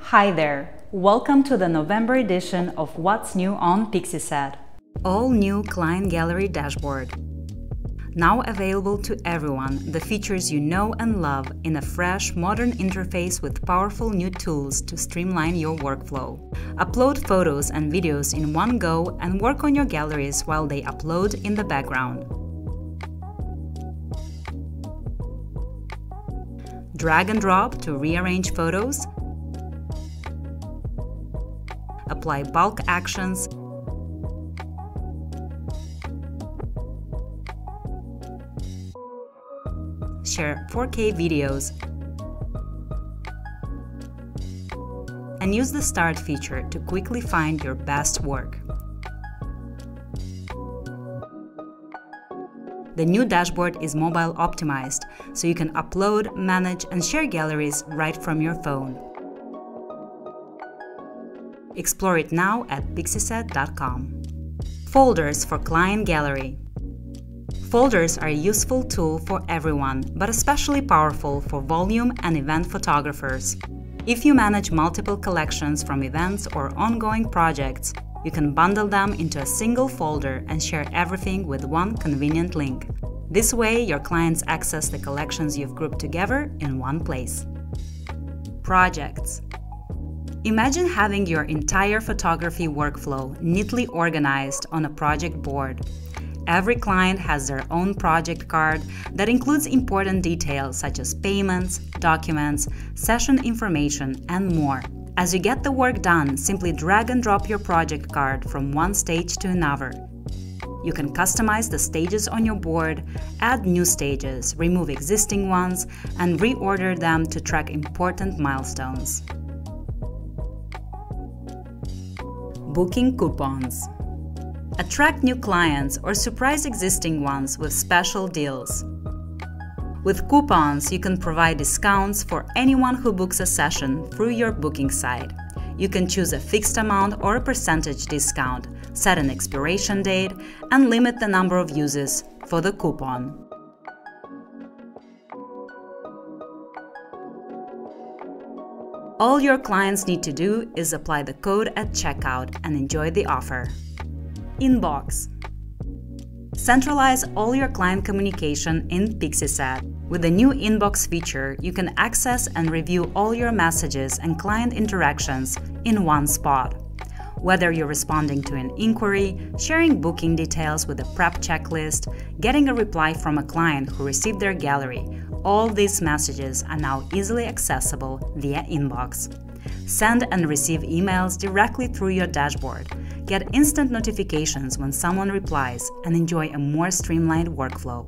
Hi there! Welcome to the November edition of What's New on Pixieset. All new Client Gallery dashboard. Now available to everyone, the features you know and love in a fresh, modern interface with powerful new tools to streamline your workflow. Upload photos and videos in one go and work on your galleries while they upload in the background. Drag and drop to rearrange photos. Apply bulk actions. Share 4K videos. And use the Start feature to quickly find your best work. The new dashboard is mobile optimized, so you can upload, manage, and share galleries right from your phone. Explore it now at pixieset.com. Folders for Client Gallery Folders are a useful tool for everyone, but especially powerful for volume and event photographers. If you manage multiple collections from events or ongoing projects, you can bundle them into a single folder and share everything with one convenient link. This way, your clients access the collections you've grouped together in one place. Projects Imagine having your entire photography workflow neatly organized on a project board. Every client has their own project card that includes important details such as payments, documents, session information, and more. As you get the work done, simply drag and drop your project card from one stage to another. You can customize the stages on your board, add new stages, remove existing ones, and reorder them to track important milestones. Booking coupons. Attract new clients or surprise existing ones with special deals. With coupons, you can provide discounts for anyone who books a session through your booking site. You can choose a fixed amount or a percentage discount, set an expiration date, and limit the number of uses for the coupon. All your clients need to do is apply the code at checkout and enjoy the offer. Inbox Centralize all your client communication in Pixieset. With the new Inbox feature, you can access and review all your messages and client interactions in one spot. Whether you're responding to an inquiry, sharing booking details with a prep checklist, getting a reply from a client who received their gallery, all these messages are now easily accessible via Inbox. Send and receive emails directly through your dashboard Get instant notifications when someone replies and enjoy a more streamlined workflow.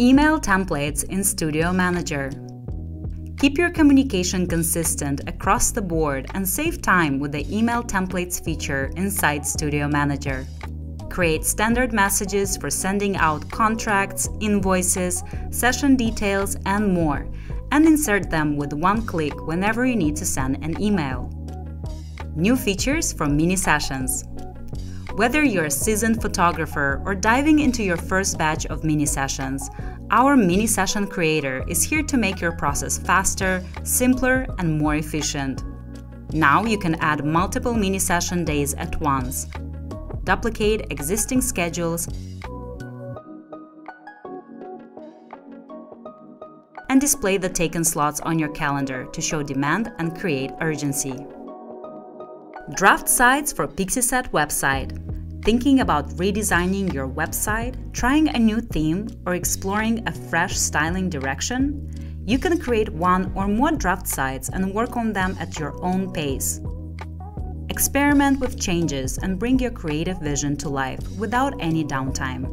Email templates in Studio Manager. Keep your communication consistent across the board and save time with the Email Templates feature inside Studio Manager. Create standard messages for sending out contracts, invoices, session details, and more, and insert them with one click whenever you need to send an email. New features from mini sessions. Whether you're a seasoned photographer or diving into your first batch of mini sessions, our mini session creator is here to make your process faster, simpler, and more efficient. Now you can add multiple mini session days at once, duplicate existing schedules, and display the taken slots on your calendar to show demand and create urgency. Draft sites for Pixieset website. Thinking about redesigning your website, trying a new theme, or exploring a fresh styling direction? You can create one or more draft sites and work on them at your own pace. Experiment with changes and bring your creative vision to life without any downtime.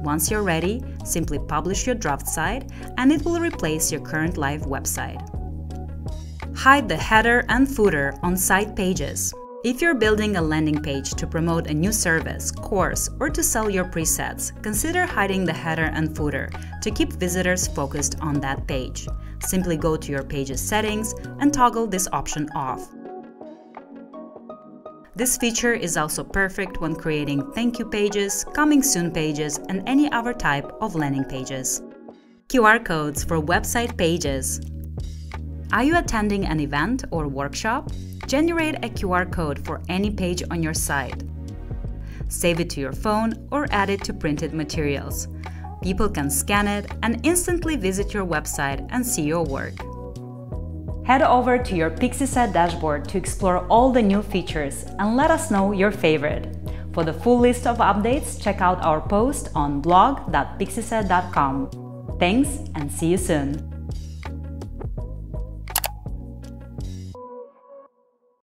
Once you're ready, simply publish your draft site and it will replace your current live website. Hide the header and footer on site pages. If you're building a landing page to promote a new service, course, or to sell your presets, consider hiding the header and footer to keep visitors focused on that page. Simply go to your page's settings and toggle this option off. This feature is also perfect when creating thank you pages, coming soon pages, and any other type of landing pages. QR codes for website pages. Are you attending an event or workshop? Generate a QR code for any page on your site. Save it to your phone or add it to printed materials. People can scan it and instantly visit your website and see your work. Head over to your Pixieset dashboard to explore all the new features and let us know your favorite. For the full list of updates, check out our post on blog.pixieset.com. Thanks and see you soon!